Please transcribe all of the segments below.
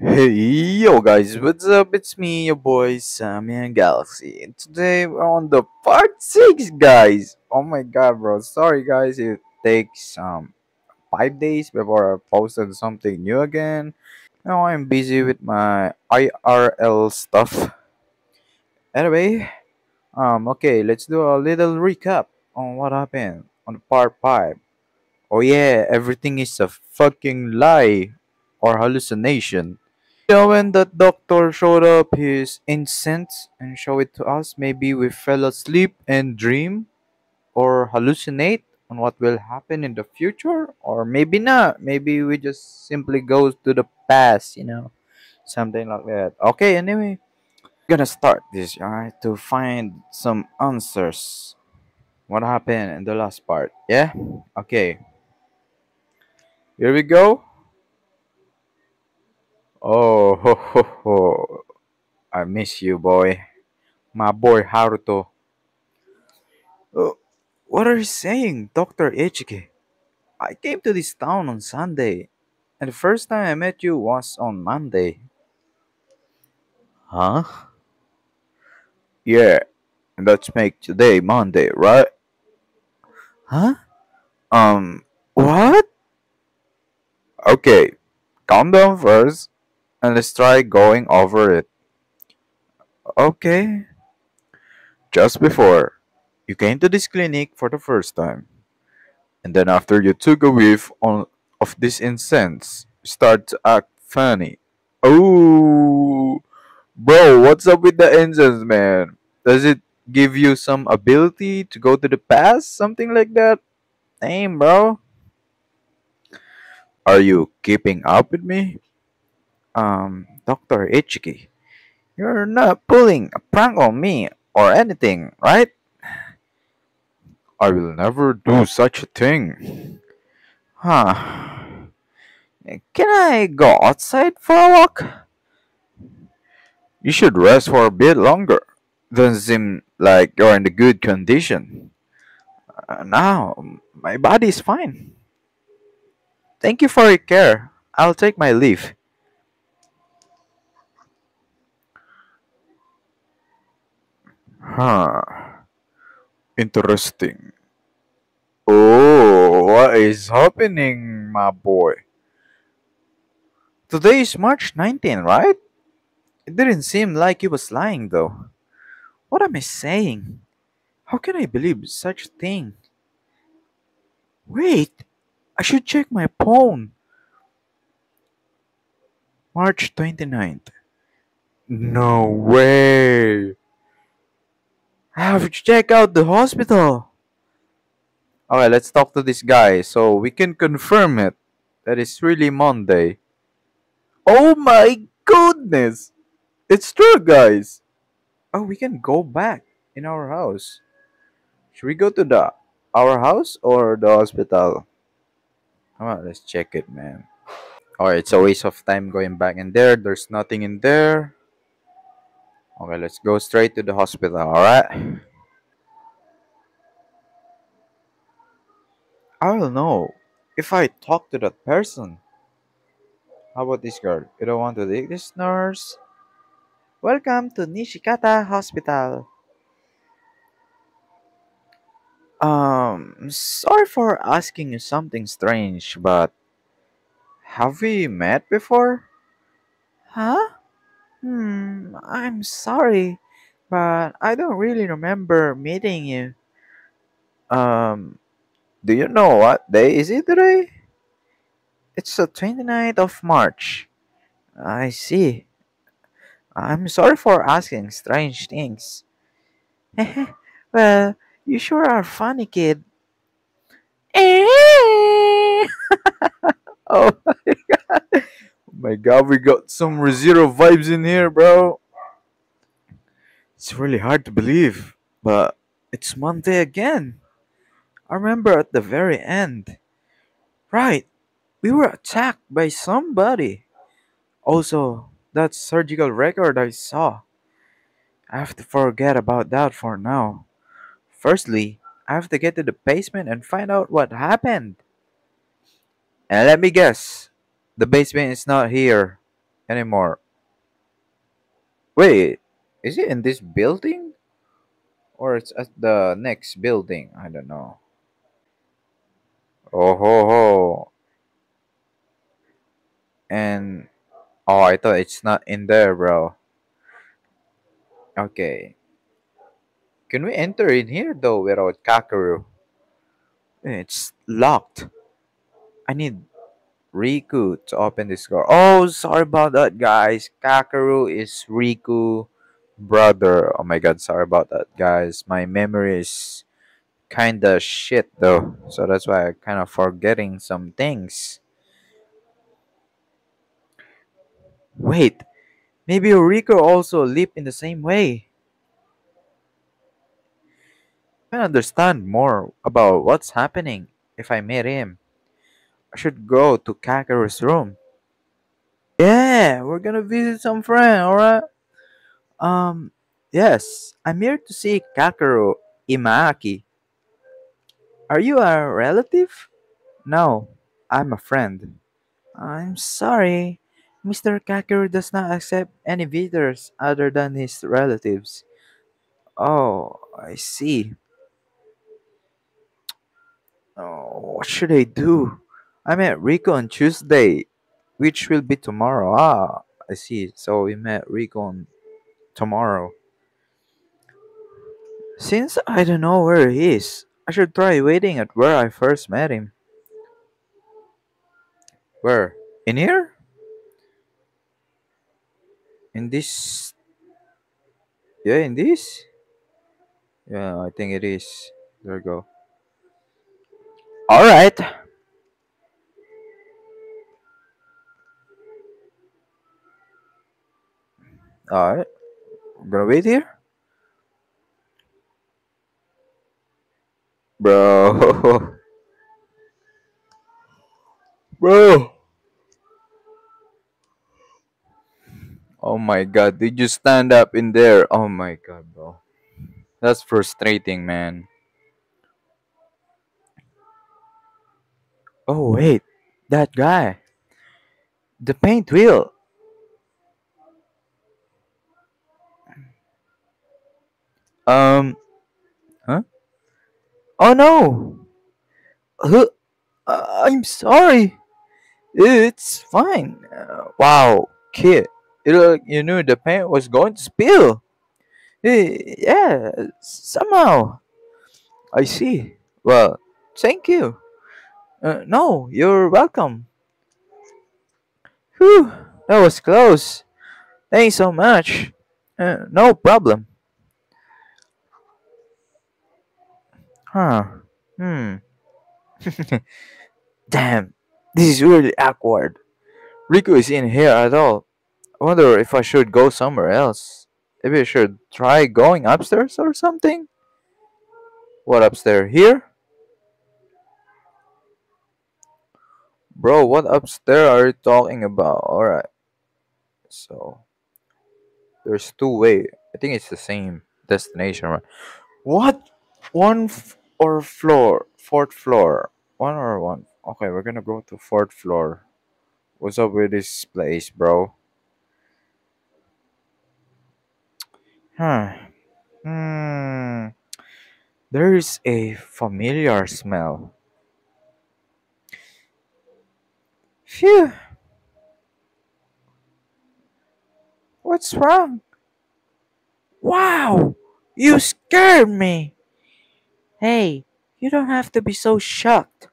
Hey yo guys, what's up? It's me, your boy Samyang Galaxy. And today we're on the part 6 guys. Oh my god bro. Sorry guys, it takes um five days before I posted something new again. Now I'm busy with my IRL stuff. Anyway, um okay, let's do a little recap on what happened on part 5. Oh yeah, everything is a fucking lie or hallucination. Yeah, when that doctor showed up his incense and showed it to us, maybe we fell asleep and dream or hallucinate on what will happen in the future, or maybe not. Maybe we just simply go to the past, you know, something like that. Okay, anyway, gonna start this, alright, to find some answers. What happened in the last part? Yeah? Okay, here we go. Oh, ho, ho, ho. I miss you, boy. My boy Haruto. Oh, what are you saying, Dr. Ichiki? I came to this town on Sunday, and the first time I met you was on Monday. Huh? Yeah, and let's make today Monday, right? Huh? Um, what? Okay, calm down first, and let's try going over it. Okay. Just before, you came to this clinic for the first time, and then after you took a whiff on, of this incense, you start to act funny. Oh, bro, what's up with the incense, man? Does it give you some ability to go to the past? Something like that? Damn, bro. Are you keeping up with me? Um, Dr. Ichiki, you're not pulling a prank on me or anything, right? I will never do such a thing. Huh. Can I go outside for a walk? You should rest for a bit longer. Doesn't seem like you're in a good condition. Uh, now, my body is fine. Thank you for your care. I'll take my leave. Huh. Interesting. Oh, what is happening, my boy? Today is March 19, right? It didn't seem like he was lying, though. What am I saying? How can I believe such a thing? Wait, I should check my phone. March 29th. No way. Have to check out the hospital. Okay, let's talk to this guy so we can confirm it. That is really Monday. Oh my goodness! It's true, guys. Oh, we can go back in our house. Should we go to the our house or the hospital? Come on, let's check it, man. Alright, it's a waste of time going back in there. There's nothing in there. Okay, let's go straight to the hospital, alright? I don't know. If I talk to that person. How about this girl? You don't want to take this nurse? Welcome to Nishikata Hospital. Um, sorry for asking you something strange, but have we met before? Huh? Hmm, I'm sorry, but I don't really remember meeting you. Um, do you know what day is it today? It's the 29th of March. I see. I'm sorry for asking strange things. well, you sure are funny, kid. oh my god. My god, we got some ReZero vibes in here, bro. It's really hard to believe, but it's Monday again. I remember at the very end. Right, we were attacked by somebody. Also, that surgical record I saw. I have to forget about that for now. Firstly, I have to get to the basement and find out what happened. And let me guess, the basement is not here. anymore. Wait, is it in this building or it's at the next building? I don't know. Oh ho ho. And oh, I thought it's not in there, bro. Okay. Can we enter in here though without Kakeru? It's locked. I need Riku to open this door. Oh, sorry about that, guys. Kakeru is Riku brother. Oh my god, sorry about that, guys. My memory is kinda shit though, so that's why I'm kind of forgetting some things. Wait, maybe Riku also lived in the same way. I can understand more about what's happening if I meet him. I should go to Kakeru's room. Yeah, we're gonna visit some friend, alright? Um, yes, I'm here to see Kakeru Imaaki. Are you a relative? No, I'm a friend. I'm sorry. Mr. Kakeru does not accept any visitors other than his relatives. Oh, I see. Oh, what should I do? I met Riku on Tuesday, which will be tomorrow. Ah, I see. So we met Riku on tomorrow. Since I don't know where he is, I should try waiting at where I first met him. Where? In here? In this? Yeah, in this? Yeah, I think it is. There we go. Alright. Alright. I'm gonna wait here. Bro. Bro. Oh my god, did you stand up in there? Oh my god, bro. That's frustrating, man. Oh wait, that guy. The paint wheel. Um, huh? Oh no. Uh, I'm sorry. It's fine. Uh, wow, kid. You, know, you knew the paint was going to spill. Eh, Yeah, somehow. I see. Well, thank you. Uh, no, you're welcome. Whew, that was close. Thanks so much. Uh, no problem. Huh. Hmm. Damn, this is really awkward. Riku is in here at all. I wonder if I should go somewhere else. Maybe I should try going upstairs or something? What upstairs? Here? Bro, what upstairs are you talking about? Alright, so there's two way. I think it's the same destination, right? What? One or floor? Fourth floor? One or one? Okay, we're gonna go to fourth floor. What's up with this place, bro? Huh. Hmm. There's a familiar smell. Phew. What's wrong? Wow! You scared me! Hey, you don't have to be so shocked.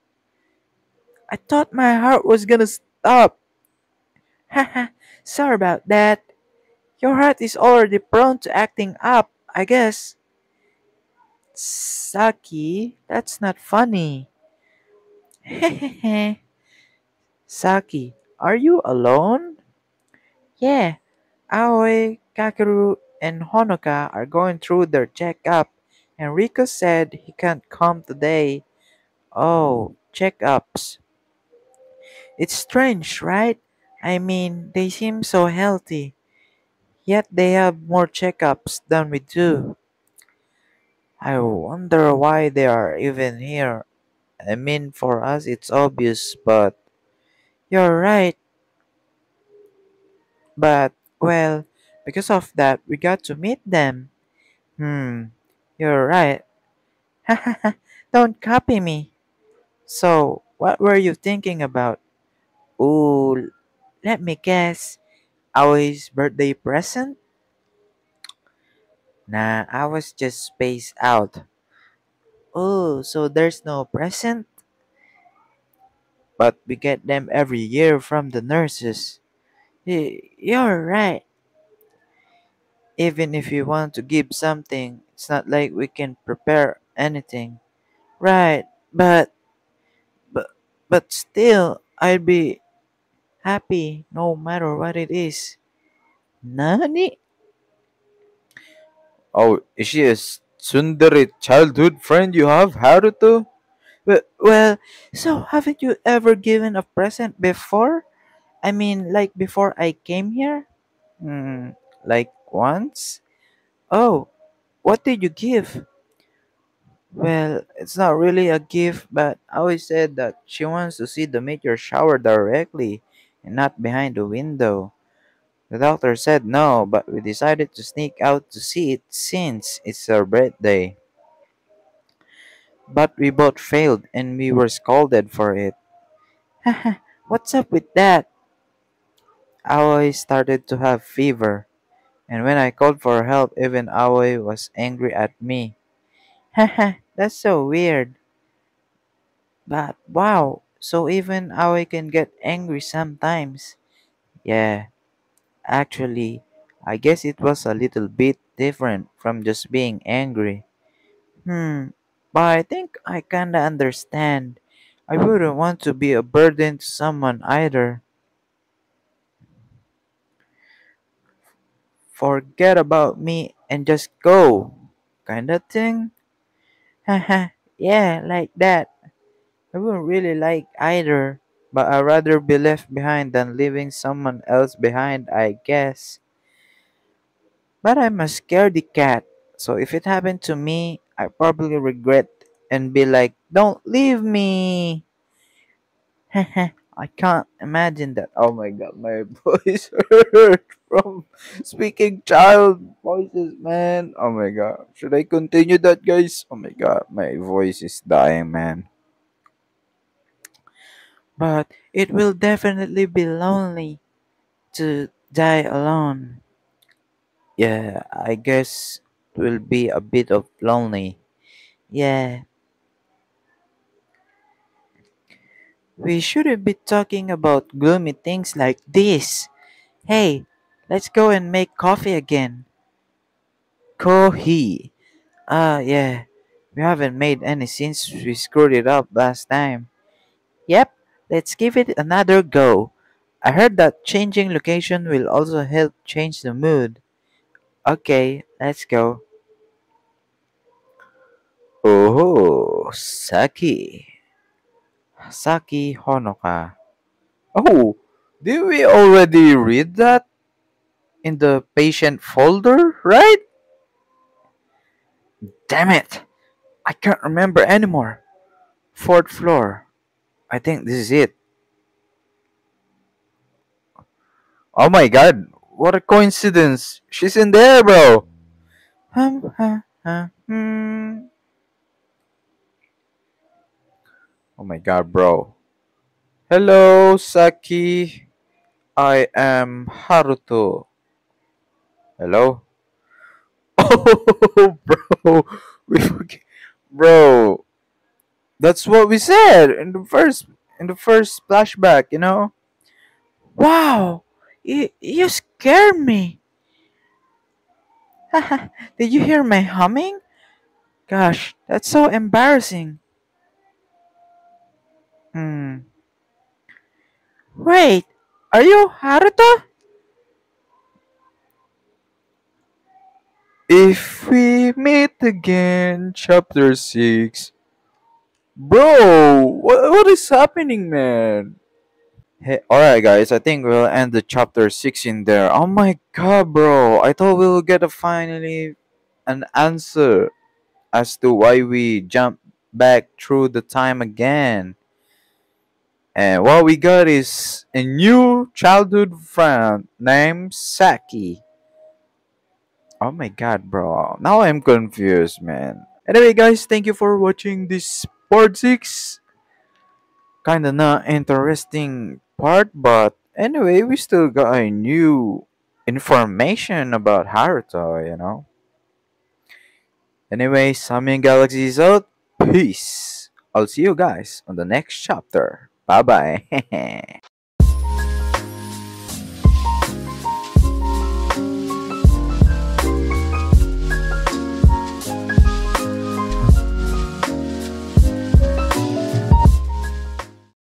I thought my heart was gonna stop. Haha, sorry about that. Your heart is already prone to acting up, I guess. Saki, that's not funny. Hehehe. Saki, are you alone? Yeah, Aoi, Kakeru, and Honoka are going through their checkup, and Riku said he can't come today. Oh, checkups. It's strange, right? I mean, they seem so healthy, yet they have more checkups than we do. I wonder why they are even here. I mean, for us it's obvious, but you're right. But, well, because of that, we got to meet them. Hmm, you're right. Don't copy me. So, what were you thinking about? Ooh, let me guess. Our birthday present? Nah, I was just spaced out. Oh, so there's no present? But we get them every year from the nurses. You're right. Even if we want to give something, it's not like we can prepare anything. Right, but but but still, I'd be happy no matter what it is. Nani? Oh, is she a tsundere childhood friend you have, Haruto? Well, well, so haven't you ever given a present before? I mean, like before I came here? Hmm, like once? Oh, what did you give? Well, it's not really a gift, but I always said that she wants to see the meteor shower directly and not behind the window. The doctor said no, but we decided to sneak out to see it since it's her birthday. But we both failed and we were scolded for it. What's up with that? Aoi started to have fever, and when I called for help, even Aoi was angry at me. Haha, that's so weird. But wow, so even Aoi can get angry sometimes. Yeah, actually, I guess it was a little bit different from just being angry. Hmm, but I think I kinda understand. I wouldn't want to be a burden to someone either. Forget about me and just go. Kinda thing? Haha, yeah, like that. I wouldn't really like either, but I'd rather be left behind than leaving someone else behind, I guess. But I'm a scaredy cat, so if it happened to me, I'd probably regret and be like, don't leave me. I can't imagine that. Oh my god, my voice hurt from speaking child voices, man. Oh my god. Should I continue that, guys? Oh my god, my voice is dying, man. But it will definitely be lonely to die alone. Yeah, I guess it will be a bit of lonely. Yeah, we shouldn't be talking about gloomy things like this. Hey, let's go and make coffee again. Kohi. Ah, yeah. We haven't made any since we screwed it up last time. Yep, let's give it another go. I heard that changing location will also help change the mood. Okay, let's go. Oh, Saki. Saki Honoka. Oh, did we already read that in the patient folder, right? Damn it! I can't remember anymore. Fourth floor. I think this is it. Oh my god, what a coincidence. She's in there, bro. Ha, ha, hmm. Oh my god, bro. Hello, Saki. I am Haruto. Hello? Oh, bro. We forget. Bro, that's what we said in the first in the first flashback, you know? Wow! You, you scared me. Did you hear my humming? Gosh, that's so embarrassing. Hmm. Wait, are you Haruto? If we meet again, chapter 6. Bro, what, what is happening, man? Hey, alright, guys, I think we'll end the chapter 6 in there. Oh my god, bro. I thought we will get a finally an answer as to why we jumped back through the time again. And what we got is a new childhood friend named Saki. Oh my god, bro. Now I'm confused, man. Anyway, guys, thank you for watching this part 6. Kinda not interesting part, but anyway, we still got a new information about Haruto, you know? Anyway, Samyang Galaxy is out. Peace. I'll see you guys on the next chapter. 拜拜。嘿嘿。